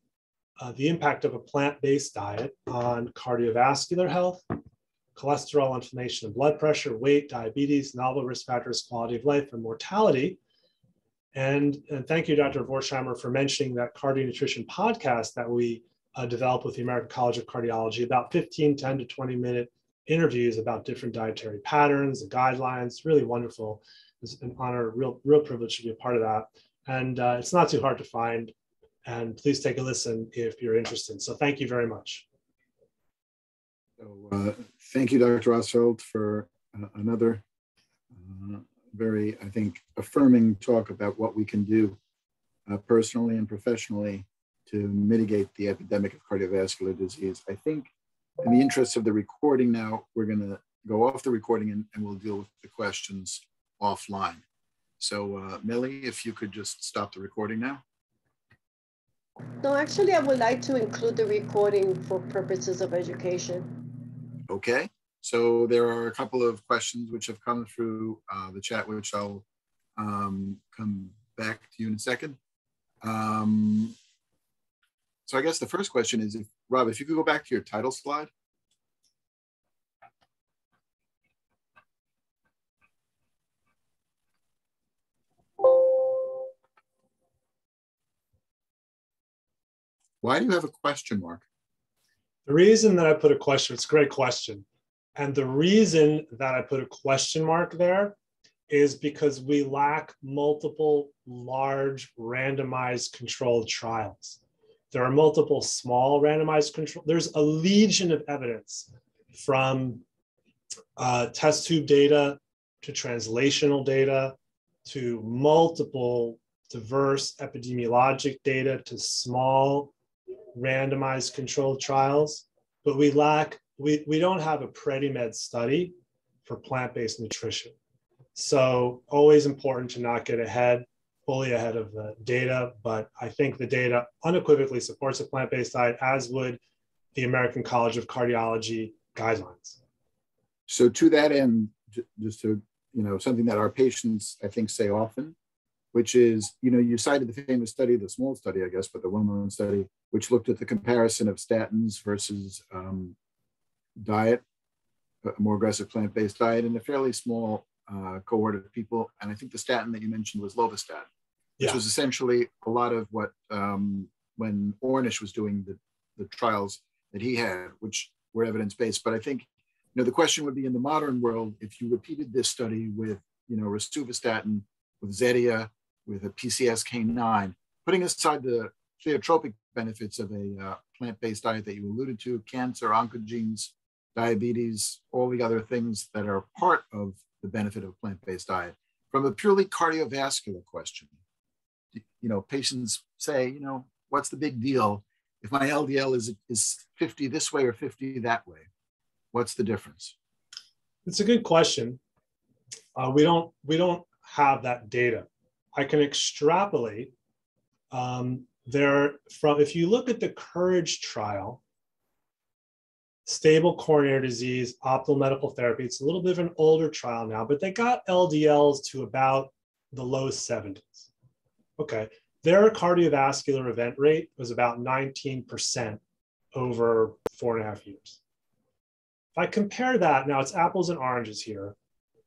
uh, the impact of a plant-based diet on cardiovascular health, cholesterol, inflammation, and blood pressure, weight, diabetes, novel risk factors, quality of life, and mortality. And, and thank you, Dr. Vorchheimer, for mentioning that cardio nutrition podcast that we uh, developed with the American College of Cardiology, about 15, 10 to 20 minute interviews about different dietary patterns and guidelines. Really wonderful. It's an honor, real, real privilege to be a part of that. And uh, it's not too hard to find. And please take a listen if you're interested. So thank you very much. So, uh, thank you, Dr. Ostfeld, for uh, another uh, very, I think, affirming talk about what we can do uh, personally and professionally to mitigate the epidemic of cardiovascular disease. I think in the interest of the recording now, we're going to go off the recording and, and, we'll deal with the questions offline. So uh, Millie, if you could just stop the recording now. No, actually, I would like to include the recording for purposes of education. Okay. So there are a couple of questions which have come through uh, the chat, which I'll um, come back to you in a second. Um, so I guess the first question is, if, Rob, if you could go back to your title slide. Why do you have a question mark? The reason that I put a question, it's a great question. And the reason that I put a question mark there is because we lack multiple large randomized controlled trials. There are multiple small randomized control. There's a legion of evidence from uh, test tube data to translational data to multiple diverse epidemiologic data to small randomized controlled trials, but we lack we, we don't have a PREDIMED study for plant-based nutrition. So always important to not get ahead, fully ahead of the data, but I think the data unequivocally supports a plant-based diet, as would the American College of Cardiology guidelines. So to that end, just to, you know, something that our patients, I think, say often, which is, you know, you cited the famous study, the small study, I guess, but the well-known study, which looked at the comparison of statins versus um, diet, a more aggressive plant-based diet in a fairly small uh, cohort of people. And I think the statin that you mentioned was lovastatin. which Yeah. was essentially a lot of what um, when Ornish was doing the, the trials that he had, which were evidence based. But I think you know the question would be in the modern world if you repeated this study with you know rosuvastatin, with Zetia, with a PCSK9, putting aside the pleiotropic benefits of a uh, plant-based diet that you alluded to, cancer, oncogenes, diabetes, all the other things that are part of the benefit of a plant-based diet. From a purely cardiovascular question, you know, patients say, you know, what's the big deal if my LDL is is 50 this way or 50 that way? What's the difference? It's a good question. Uh, we don't we don't have that data. I can extrapolate. Um, there from if you look at the Courage trial, stable coronary disease, optimal medical therapy. It's a little bit of an older trial now, but they got LDLs to about the low 70s. Okay, their cardiovascular event rate was about 19% over four and a half years. If I compare that, now it's apples and oranges here.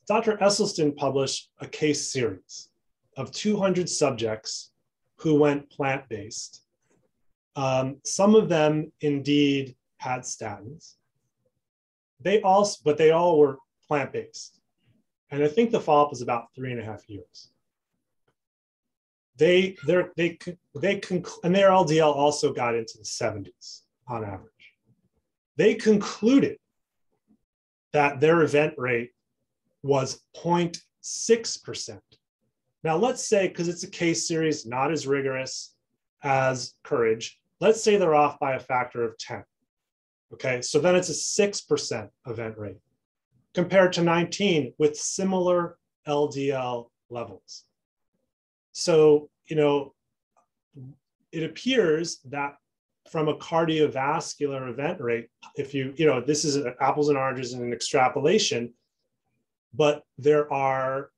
Dr. Esselstyn published a case series of 200 subjects who went plant based. Um, some of them indeed had statins. They also, but they all were plant based. And I think the follow up was about three and a half years. They, they're, they, they, conc- and their LDL also got into the 70s on average. They concluded that their event rate was 0.6%. Now, let's say, because it's a case series, not as rigorous as Courage, let's say they're off by a factor of 10. Okay, so then it's a 6% event rate compared to 19 with similar LDL levels. So, you know, it appears that from a cardiovascular event rate, if you, you know, this is apples and oranges and an extrapolation, but there are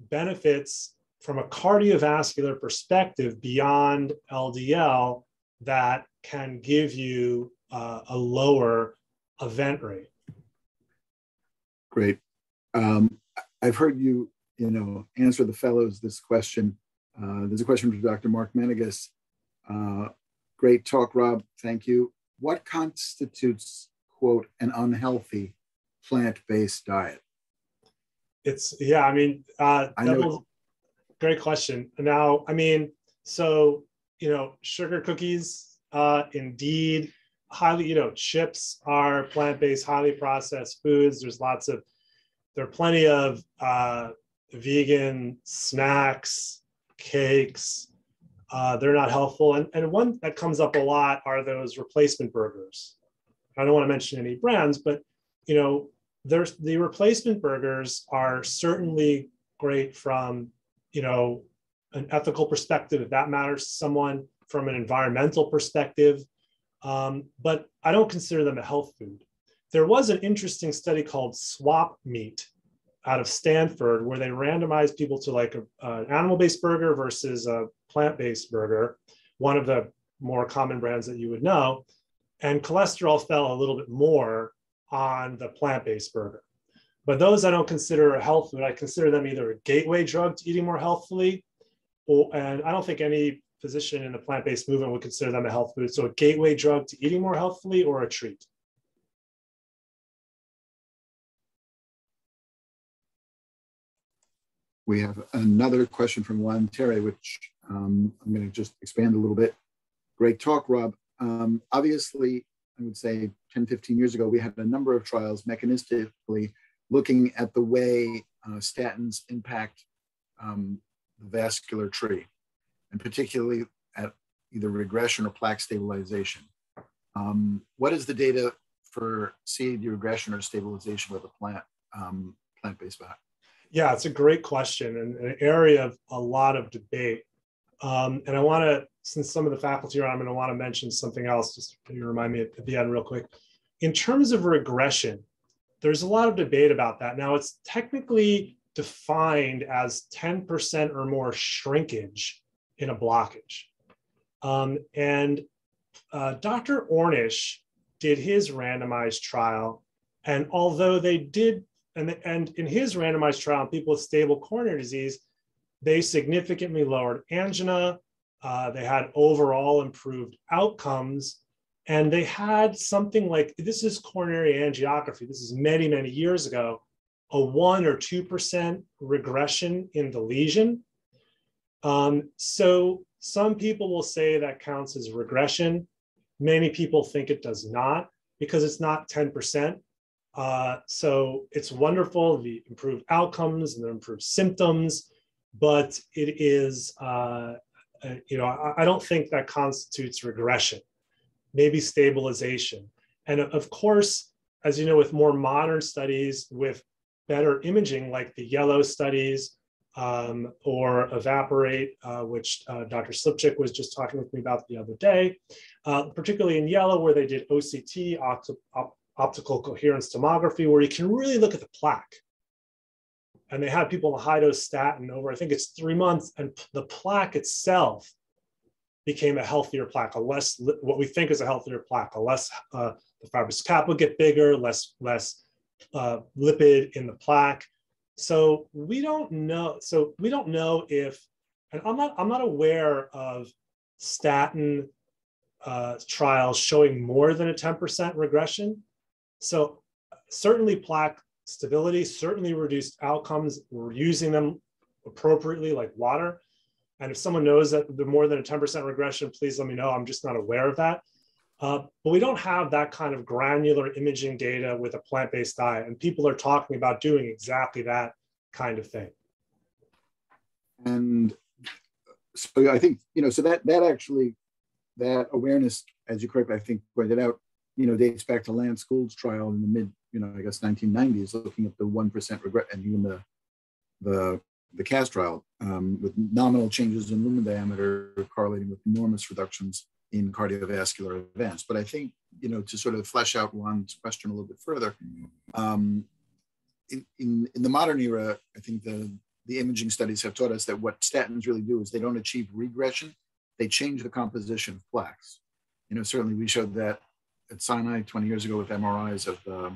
benefits from a cardiovascular perspective beyond LDL that can give you uh, a lower event rate. Great. Um, I've heard you, you know, answer the fellows this question. Uh, there's a question from Dr. Mark Menegas. Uh, great talk, Rob. Thank you. What constitutes, quote, an unhealthy plant-based diet? It's yeah. I mean, uh, I know. Great question. Now, I mean, so you know, sugar cookies, uh, indeed, highly, you know, chips are plant-based, highly processed foods. There's lots of, there are plenty of uh, vegan snacks, cakes. Uh, they're not helpful. And, and one that comes up a lot are those replacement burgers. I don't want to mention any brands, but you know, there's the replacement burgers are certainly great from, you know, an ethical perspective, if that matters to someone, from an environmental perspective. Um, but I don't consider them a health food. There was an interesting study called Swap Meat out of Stanford where they randomized people to like an animal-based burger versus a plant-based burger, one of the more common brands that you would know, and cholesterol fell a little bit more on the plant-based burger. But those I don't consider a health food. I consider them either a gateway drug to eating more healthfully, or, and I don't think any physician in the plant-based movement would consider them a health food. So a gateway drug to eating more healthfully or a treat. We have another question from Juan Terry, which um, I'm going to just expand a little bit. Great talk, Rob. Um, obviously, I would say 10, 15 years ago, we had a number of trials mechanistically looking at the way uh, statins impact um, the vascular tree, and particularly at either regression or plaque stabilization. Um, what is the data for CAD regression or stabilization with a plant um, plant-based diet? Yeah, it's a great question and an area of a lot of debate. Um, and I want to, since some of the faculty are I'm going to want to mention something else. Just you remind me at the end, real quick. In terms of regression, there's a lot of debate about that. Now, it's technically defined as 10% or more shrinkage in a blockage. Um, and uh, Dr. Ornish did his randomized trial. And although they did, and, and in his randomized trial, people with stable coronary disease, they significantly lowered angina. Uh, they had overall improved outcomes. And they had something like this is coronary angiography. This is many, many years ago, a one or 2% regression in the lesion. Um, so some people will say that counts as regression. Many people think it does not because it's not 10%. Uh, so it's wonderful, the improved outcomes and the improved symptoms, but it is, uh, uh, you know, I, I, don't think that constitutes regression, maybe stabilization. And of course, as you know, with more modern studies with better imaging, like the yellow studies um, or evaporate, uh, which uh, Dr. Slipchik was just talking with me about the other day, uh, particularly in yellow, where they did OCT, opt op optical coherence tomography, where you can really look at the plaque. And they had people on high dose statin over, I think it's three months, and the plaque itself became a healthier plaque, a less, what we think is a healthier plaque, a less, uh, the fibrous cap would get bigger, less, less uh, lipid in the plaque. So we don't know. So we don't know if, and I'm not, I'm not aware of statin uh, trials showing more than a 10% regression. So certainly plaque stability, certainly reduced outcomes. We're using them appropriately like water. And if someone knows that the more than a 10% regression, please let me know. I'm just not aware of that. Uh, but we don't have that kind of granular imaging data with a plant-based diet. And people are talking about doing exactly that kind of thing. And so I think, you know, so that that actually, that awareness, as you correctly, I think, pointed out, you know, dates back to Lance Gould's trial in the mid, you know, I guess 1990s, looking at the 1% regret and even the, the, the CAS trial um, with nominal changes in lumen diameter correlating with enormous reductions in cardiovascular events. But I think, you know, to sort of flesh out Juan's question a little bit further, um, in, in, in the modern era, I think the, the imaging studies have taught us that what statins really do is they don't achieve regression, they change the composition of plaques. You know, certainly we showed that at Sinai 20 years ago with MRIs of the,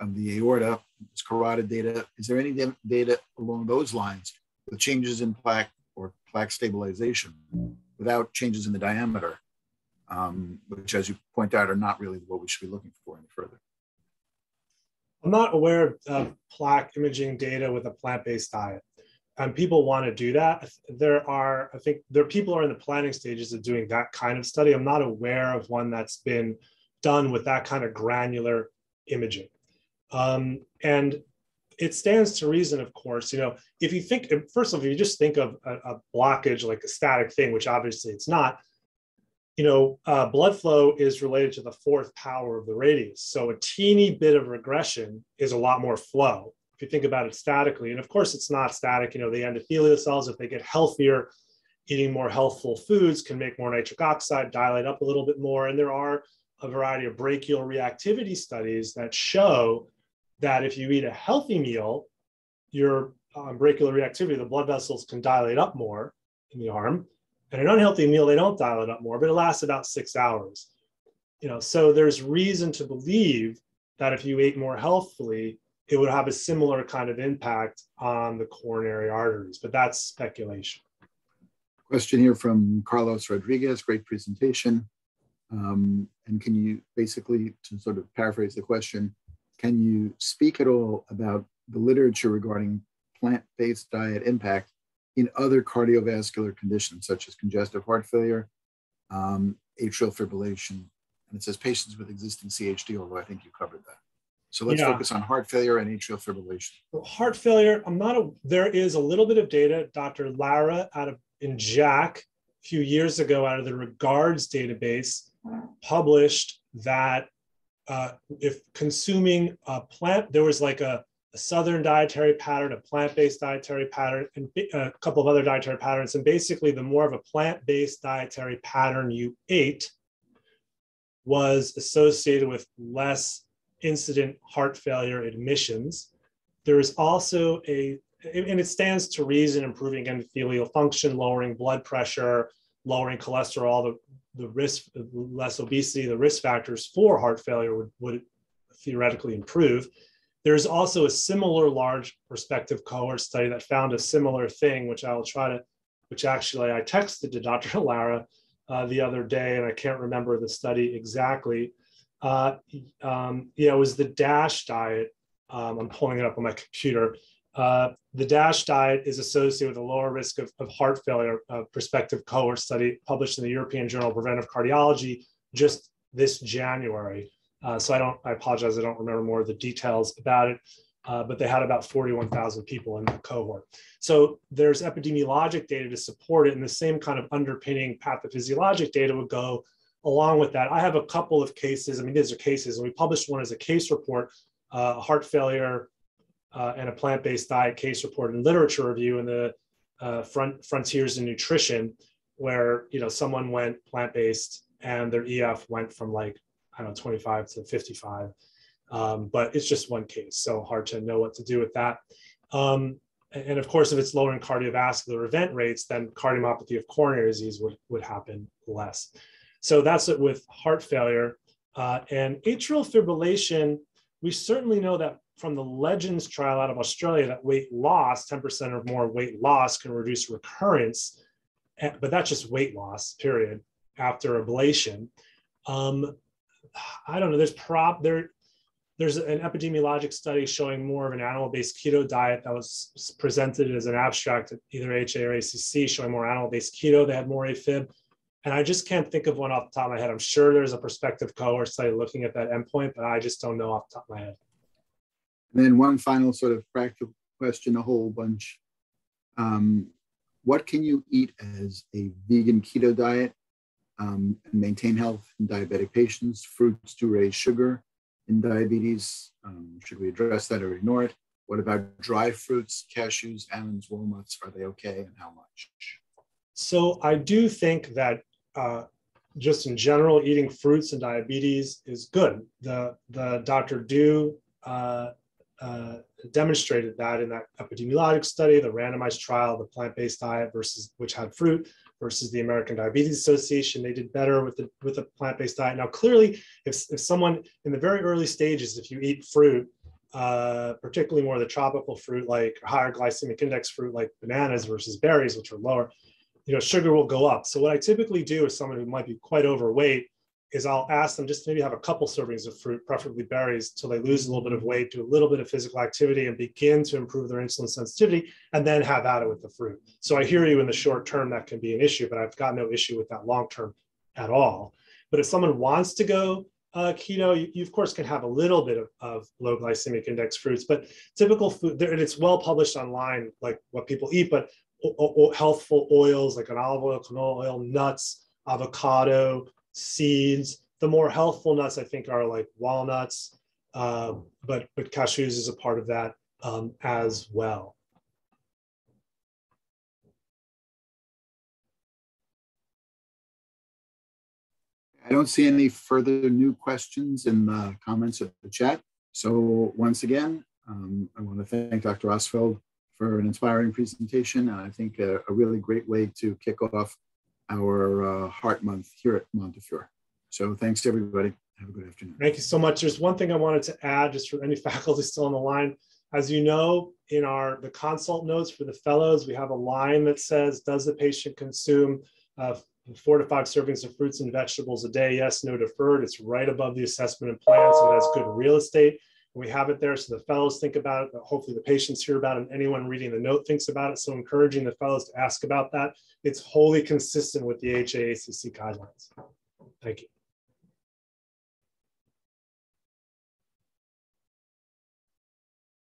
of the aorta, this carotid data. Is there any data along those lines with changes in plaque or plaque stabilization without changes in the diameter um, which, as you point out, are not really what we should be looking for any further. I'm not aware of plaque imaging data with a plant-based diet. And people want to do that. There are, I think, there are people are in the planning stages of doing that kind of study. I'm not aware of one that's been done with that kind of granular imaging. Um, and it stands to reason, of course, you know, if you think, first of all, if you just think of a, a blockage like a static thing, which obviously it's not, you know, uh, blood flow is related to the fourth power of the radius. So a teeny bit of regression is a lot more flow if you think about it statically. And of course, it's not static. You know, the endothelial cells, if they get healthier, eating more healthful foods can make more nitric oxide, dilate up a little bit more. And there are a variety of brachial reactivity studies that show that if you eat a healthy meal, your um, brachial reactivity, the blood vessels can dilate up more in the arm and an unhealthy meal, they don't dilate up more, but it lasts about six hours. You know, so there's reason to believe that if you ate more healthfully, it would have a similar kind of impact on the coronary arteries, but that's speculation. Question here from Carlos Rodriguez, great presentation. Um, and can you basically, to sort of paraphrase the question, can you speak at all about the literature regarding plant-based diet impact in other cardiovascular conditions such as congestive heart failure, um, atrial fibrillation, and it says patients with existing CHD, although I think you covered that. So let's yeah. focus on heart failure and atrial fibrillation. Well, heart failure, I'm not a, there is a little bit of data, Dr. Lara out of in JACC a few years ago out of the regards database published that uh, if consuming a plant, there was like a a southern dietary pattern, a plant-based dietary pattern, and a couple of other dietary patterns. And basically, the more of a plant-based dietary pattern you ate was associated with less incident heart failure admissions. There is also a, and it stands to reason, improving endothelial function, lowering blood pressure, lowering cholesterol, the, the risk, less obesity, the risk factors for heart failure would, would theoretically improve There's also a similar large prospective cohort study that found a similar thing, which I will try to, which actually I texted to Dr. Lara uh, the other day, and I can't remember the study exactly. Uh, um, yeah, it was the DASH diet. Um, I'm pulling it up on my computer. Uh, the DASH diet is associated with a lower risk of, of heart failure, a prospective cohort study published in the European Journal of Preventive Cardiology just this January. Uh, so I don't, I apologize, I don't remember more of the details about it, uh, but they had about 41,000 people in that cohort. So there's epidemiologic data to support it, and the same kind of underpinning pathophysiologic data would go along with that. I have a couple of cases, I mean, these are cases, and we published one as a case report, uh, heart failure uh, and a plant-based diet case report and literature review in the uh, front frontiers in nutrition, where you know someone went plant-based and their EF went from like I don't know 25 to 55, um, but it's just one case, so hard to know what to do with that. Um, and of course, if it's lowering cardiovascular event rates, then cardiomyopathy of coronary disease would, would happen less. So that's it with heart failure. Uh, and atrial fibrillation, we certainly know that from the Legends trial out of Australia that weight loss, 10% or more weight loss can reduce recurrence, but that's just weight loss, period, after ablation. Um, I don't know, there's prop there. There's an epidemiologic study showing more of an animal-based keto diet that was presented as an abstract at either HA or ACC, showing more animal-based keto. They had more AFib. And I just can't think of one off the top of my head. I'm sure there's a prospective cohort study looking at that endpoint, but I just don't know off the top of my head. And then one final sort of practical question, a whole bunch. Um, what can you eat as a vegan keto diet um, and maintain health in diabetic patients? Fruits do raise sugar in diabetes. Um, should we address that or ignore it? What about dry fruits, cashews, almonds, walnuts? Are they okay and how much? So I do think that uh, just in general, eating fruits and diabetes is good. The, the Dr. Du uh, uh, demonstrated that in that epidemiologic study, the randomized trial, the plant-based diet versus which had fruit versus the American Diabetes Association, they did better with the with a plant-based diet. Now, clearly, if, if someone in the very early stages, if you eat fruit, uh, particularly more of the tropical fruit, like higher glycemic index fruit, like bananas versus berries, which are lower, you know, sugar will go up. So what I typically do is someone who might be quite overweight is I'll ask them just maybe have a couple servings of fruit, preferably berries, till they lose a little bit of weight, do a little bit of physical activity, and begin to improve their insulin sensitivity, and then have at it with the fruit. So I hear you in the short term that can be an issue, but I've got no issue with that long term at all. But if someone wants to go uh, keto, you, you, of course can have a little bit of, of low glycemic index fruits, but typical food, and it's well published online, like what people eat, but o- o- healthful oils like an olive oil, canola oil, nuts, avocado, seeds. The more healthful nuts, I think, are like walnuts, uh, but but cashews is a part of that um, as well. I don't see any further new questions in the comments of the chat. So once again, um, I want to thank Dr. Ostfeld for an inspiring presentation, and I think a, a really great way to kick off our uh, Heart Month here at Montefiore. So thanks to everybody. Have a good afternoon. Thank you so much. There's one thing I wanted to add just for any faculty still on the line. As you know, in our the consult notes for the fellows, we have a line that says, does the patient consume uh, four to five servings of fruits and vegetables a day? Yes, no deferred. It's right above the assessment and plan, so it has good real estate. We have it there so the fellows think about it, but hopefully the patients hear about it and anyone reading the note thinks about it. So encouraging the fellows to ask about that. It's wholly consistent with the HAACC guidelines. Thank you.